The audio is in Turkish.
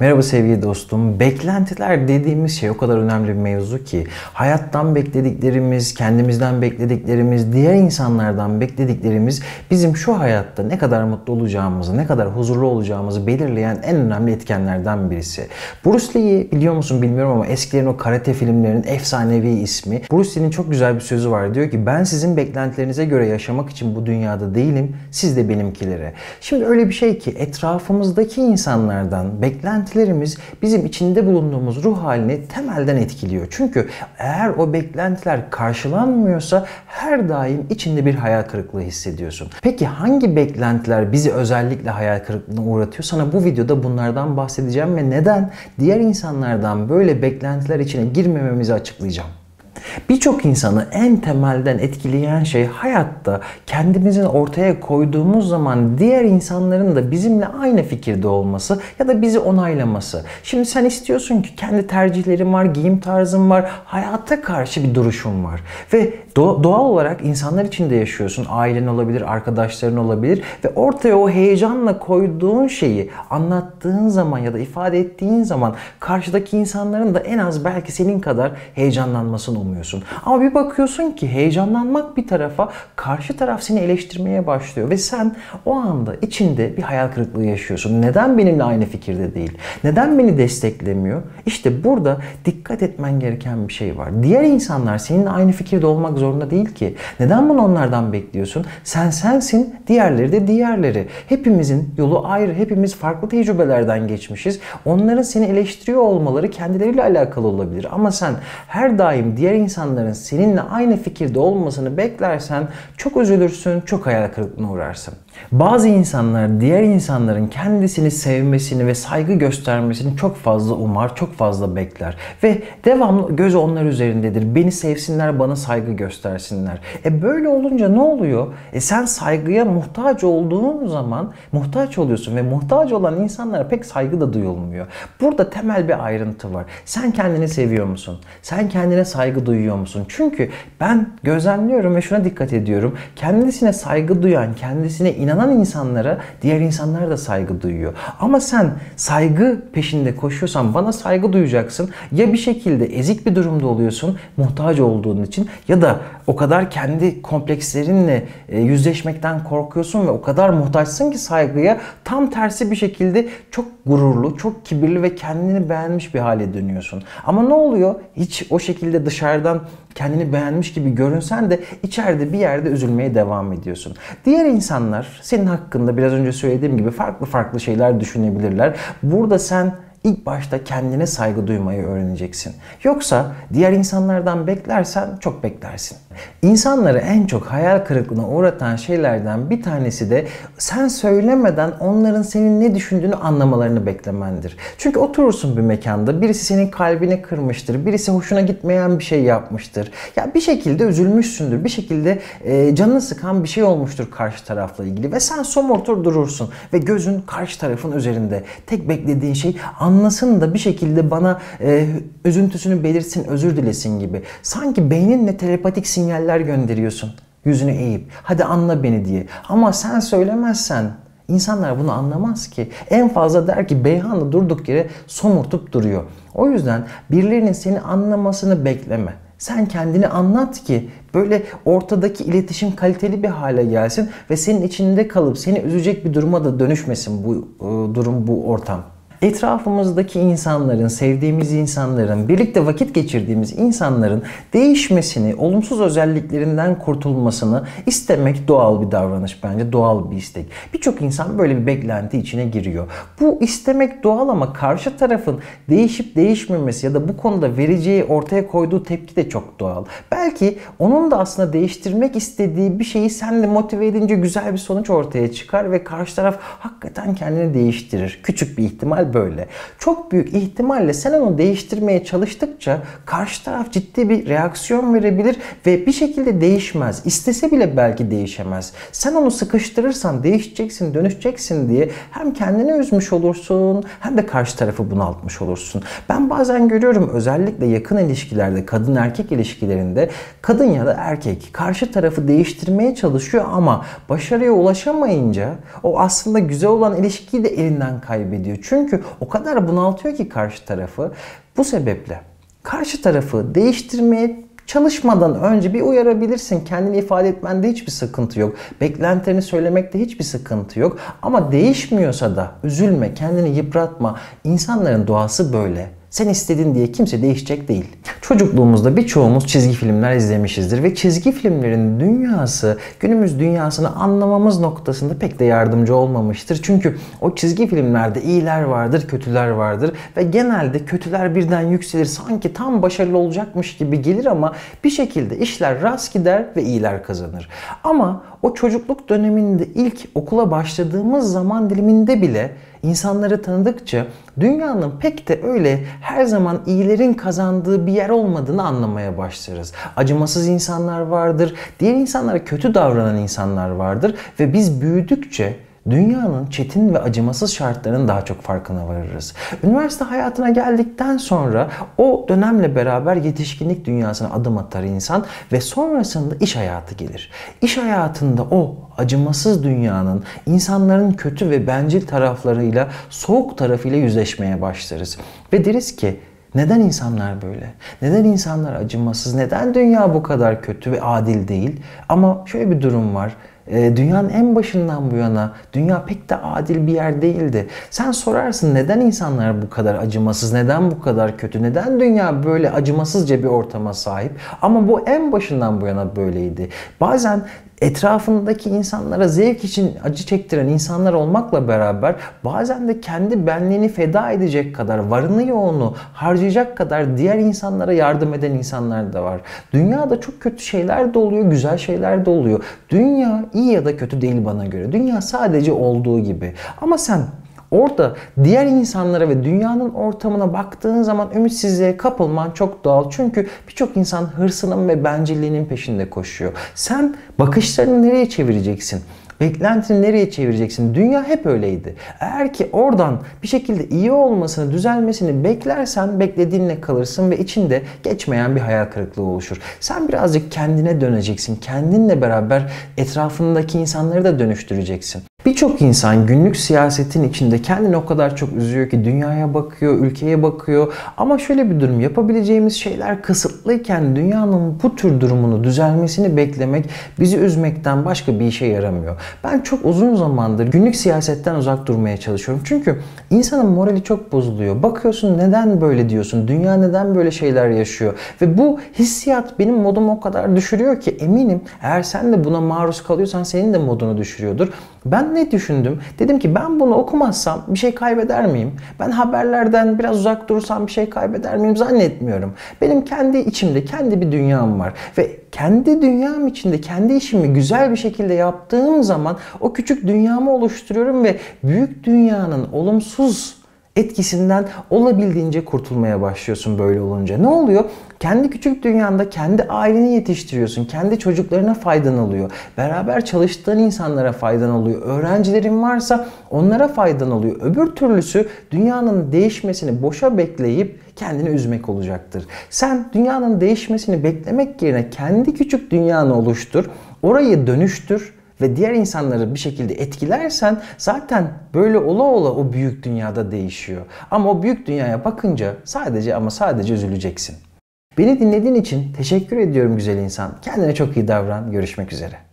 Merhaba sevgili dostum. Beklentiler dediğimiz şey o kadar önemli bir mevzu ki hayattan beklediklerimiz, kendimizden beklediklerimiz, diğer insanlardan beklediklerimiz bizim şu hayatta ne kadar mutlu olacağımızı, ne kadar huzurlu olacağımızı belirleyen en önemli etkenlerden birisi. Bruce Lee'yi biliyor musun bilmiyorum ama eskilerin o karate filmlerinin efsanevi ismi. Bruce Lee'nin çok güzel bir sözü var. Diyor ki ben sizin beklentilerinize göre yaşamak için bu dünyada değilim, siz de benimkilere. Şimdi öyle bir şey ki etrafımızdaki insanlardan beklentilerimiz bizim içinde bulunduğumuz ruh halini temelden etkiliyor. Çünkü eğer o beklentiler karşılanmıyorsa her daim içinde bir hayal kırıklığı hissediyorsun. Peki hangi beklentiler bizi özellikle hayal kırıklığına uğratıyor? Sana bu videoda bunlardan bahsedeceğim ve neden diğer insanlardan böyle beklentiler içine girmememizi açıklayacağım. Birçok insanı en temelden etkileyen şey hayatta kendimizin ortaya koyduğumuz zaman diğer insanların da bizimle aynı fikirde olması ya da bizi onaylaması. Şimdi sen istiyorsun ki kendi tercihlerin var, giyim tarzın var, hayata karşı bir duruşun var ve doğal olarak insanlar içinde yaşıyorsun. Ailen olabilir, arkadaşların olabilir ve ortaya o heyecanla koyduğun şeyi anlattığın zaman ya da ifade ettiğin zaman karşıdaki insanların da en az belki senin kadar heyecanlanmasını umuyorsun. Ama bir bakıyorsun ki heyecanlanmak bir tarafa, karşı taraf seni eleştirmeye başlıyor ve sen o anda içinde bir hayal kırıklığı yaşıyorsun. Neden benimle aynı fikirde değil? Neden beni desteklemiyor? İşte burada dikkat etmen gereken bir şey var. Diğer insanlar seninle aynı fikirde olmak zorunda değil ki. Neden bunu onlardan bekliyorsun? Sen sensin, diğerleri de diğerleri. Hepimizin yolu ayrı, hepimiz farklı tecrübelerden geçmişiz. Onların seni eleştiriyor olmaları kendileriyle alakalı olabilir. Ama sen her daim diğer insanların seninle aynı fikirde olmasını beklersen çok üzülürsün, çok hayal kırıklığına uğrarsın. Bazı insanlar diğer insanların kendisini sevmesini ve saygı göstermesini çok fazla umar, çok fazla bekler. Ve devamlı gözü onlar üzerindedir. Beni sevsinler, bana saygı göstersinler. E böyle olunca ne oluyor? E sen saygıya muhtaç olduğun zaman muhtaç oluyorsun ve muhtaç olan insanlara pek saygı da duyulmuyor. Burada temel bir ayrıntı var. Sen kendini seviyor musun? Sen kendine saygı duyuyor musun? Çünkü ben gözlemliyorum ve şuna dikkat ediyorum. Kendisine saygı duyan, kendisine inanan insanlara diğer insanlar da saygı duyuyor. Ama sen saygı peşinde koşuyorsan bana saygı duyacaksın. Ya bir şekilde ezik bir durumda oluyorsun muhtaç olduğun için ya da o kadar kendi komplekslerinle e, yüzleşmekten korkuyorsun ve o kadar muhtaçsın ki saygıya tam tersi bir şekilde çok gururlu, çok kibirli ve kendini beğenmiş bir hale dönüyorsun. Ama ne oluyor? Hiç o şekilde dışarıdan kendini beğenmiş gibi görünsen de içeride bir yerde üzülmeye devam ediyorsun. Diğer insanlar senin hakkında biraz önce söylediğim gibi farklı farklı şeyler düşünebilirler. Burada sen ilk başta kendine saygı duymayı öğreneceksin. Yoksa diğer insanlardan beklersen çok beklersin. İnsanları en çok hayal kırıklığına uğratan şeylerden bir tanesi de sen söylemeden onların senin ne düşündüğünü anlamalarını beklemendir. Çünkü oturursun bir mekanda birisi senin kalbini kırmıştır, birisi hoşuna gitmeyen bir şey yapmıştır. Ya bir şekilde üzülmüşsündür, bir şekilde e, canını sıkan bir şey olmuştur karşı tarafla ilgili ve sen somurtur durursun ve gözün karşı tarafın üzerinde. Tek beklediğin şey anlasın da bir şekilde bana e, üzüntüsünü belirsin, özür dilesin gibi. Sanki beyninle telepatik sinyaller gönderiyorsun. Yüzünü eğip hadi anla beni diye. Ama sen söylemezsen insanlar bunu anlamaz ki. En fazla der ki Beyhan durduk yere somurtup duruyor. O yüzden birilerinin seni anlamasını bekleme. Sen kendini anlat ki böyle ortadaki iletişim kaliteli bir hale gelsin ve senin içinde kalıp seni üzecek bir duruma da dönüşmesin bu e, durum, bu ortam etrafımızdaki insanların, sevdiğimiz insanların, birlikte vakit geçirdiğimiz insanların değişmesini, olumsuz özelliklerinden kurtulmasını istemek doğal bir davranış bence, doğal bir istek. Birçok insan böyle bir beklenti içine giriyor. Bu istemek doğal ama karşı tarafın değişip değişmemesi ya da bu konuda vereceği, ortaya koyduğu tepki de çok doğal. Belki onun da aslında değiştirmek istediği bir şeyi sen de motive edince güzel bir sonuç ortaya çıkar ve karşı taraf hakikaten kendini değiştirir. Küçük bir ihtimal böyle. Çok büyük ihtimalle sen onu değiştirmeye çalıştıkça karşı taraf ciddi bir reaksiyon verebilir ve bir şekilde değişmez. İstese bile belki değişemez. Sen onu sıkıştırırsan değişeceksin, dönüşeceksin diye hem kendini üzmüş olursun hem de karşı tarafı bunaltmış olursun. Ben bazen görüyorum özellikle yakın ilişkilerde, kadın erkek ilişkilerinde kadın ya da erkek karşı tarafı değiştirmeye çalışıyor ama başarıya ulaşamayınca o aslında güzel olan ilişkiyi de elinden kaybediyor. Çünkü o kadar bunaltıyor ki karşı tarafı. Bu sebeple karşı tarafı değiştirmeye çalışmadan önce bir uyarabilirsin. Kendini ifade etmende hiçbir sıkıntı yok. Beklentilerini söylemekte hiçbir sıkıntı yok. Ama değişmiyorsa da üzülme, kendini yıpratma. İnsanların doğası böyle. Sen istedin diye kimse değişecek değil. Çocukluğumuzda birçoğumuz çizgi filmler izlemişizdir ve çizgi filmlerin dünyası günümüz dünyasını anlamamız noktasında pek de yardımcı olmamıştır. Çünkü o çizgi filmlerde iyiler vardır, kötüler vardır ve genelde kötüler birden yükselir. Sanki tam başarılı olacakmış gibi gelir ama bir şekilde işler rast gider ve iyiler kazanır. Ama o çocukluk döneminde ilk okula başladığımız zaman diliminde bile insanları tanıdıkça dünyanın pek de öyle her zaman iyilerin kazandığı bir yer olmadığını anlamaya başlarız. Acımasız insanlar vardır, diğer insanlara kötü davranan insanlar vardır ve biz büyüdükçe dünyanın çetin ve acımasız şartlarının daha çok farkına varırız. Üniversite hayatına geldikten sonra o dönemle beraber yetişkinlik dünyasına adım atar insan ve sonrasında iş hayatı gelir. İş hayatında o acımasız dünyanın insanların kötü ve bencil taraflarıyla soğuk tarafıyla yüzleşmeye başlarız. Ve deriz ki neden insanlar böyle? Neden insanlar acımasız? Neden dünya bu kadar kötü ve adil değil? Ama şöyle bir durum var. Ee, dünyanın en başından bu yana dünya pek de adil bir yer değildi. Sen sorarsın neden insanlar bu kadar acımasız, neden bu kadar kötü, neden dünya böyle acımasızca bir ortama sahip? Ama bu en başından bu yana böyleydi. Bazen etrafındaki insanlara zevk için acı çektiren insanlar olmakla beraber bazen de kendi benliğini feda edecek kadar, varını yoğunu harcayacak kadar diğer insanlara yardım eden insanlar da var. Dünyada çok kötü şeyler de oluyor, güzel şeyler de oluyor. Dünya iyi ya da kötü değil bana göre. Dünya sadece olduğu gibi. Ama sen Orada diğer insanlara ve dünyanın ortamına baktığın zaman ümitsizliğe kapılman çok doğal. Çünkü birçok insan hırsının ve bencilliğinin peşinde koşuyor. Sen bakışlarını nereye çevireceksin? Beklentini nereye çevireceksin? Dünya hep öyleydi. Eğer ki oradan bir şekilde iyi olmasını, düzelmesini beklersen beklediğinle kalırsın ve içinde geçmeyen bir hayal kırıklığı oluşur. Sen birazcık kendine döneceksin. Kendinle beraber etrafındaki insanları da dönüştüreceksin. Birçok insan günlük siyasetin içinde kendini o kadar çok üzüyor ki dünyaya bakıyor, ülkeye bakıyor. Ama şöyle bir durum yapabileceğimiz şeyler kısıtlıyken dünyanın bu tür durumunu düzelmesini beklemek bizi üzmekten başka bir işe yaramıyor. Ben çok uzun zamandır günlük siyasetten uzak durmaya çalışıyorum. Çünkü insanın morali çok bozuluyor. Bakıyorsun neden böyle diyorsun? Dünya neden böyle şeyler yaşıyor? Ve bu hissiyat benim modumu o kadar düşürüyor ki eminim eğer sen de buna maruz kalıyorsan senin de modunu düşürüyordur. Ben ne düşündüm? Dedim ki ben bunu okumazsam bir şey kaybeder miyim? Ben haberlerden biraz uzak durursam bir şey kaybeder miyim? Zannetmiyorum. Benim kendi içimde kendi bir dünyam var ve kendi dünyam içinde kendi işimi güzel bir şekilde yaptığım zaman o küçük dünyamı oluşturuyorum ve büyük dünyanın olumsuz etkisinden olabildiğince kurtulmaya başlıyorsun böyle olunca. Ne oluyor? Kendi küçük dünyanda kendi aileni yetiştiriyorsun. Kendi çocuklarına faydan oluyor. Beraber çalıştığın insanlara faydan oluyor. Öğrencilerin varsa onlara faydan oluyor. Öbür türlüsü dünyanın değişmesini boşa bekleyip kendini üzmek olacaktır. Sen dünyanın değişmesini beklemek yerine kendi küçük dünyanı oluştur. Orayı dönüştür ve diğer insanları bir şekilde etkilersen zaten böyle ola ola o büyük dünyada değişiyor. Ama o büyük dünyaya bakınca sadece ama sadece üzüleceksin. Beni dinlediğin için teşekkür ediyorum güzel insan. Kendine çok iyi davran. Görüşmek üzere.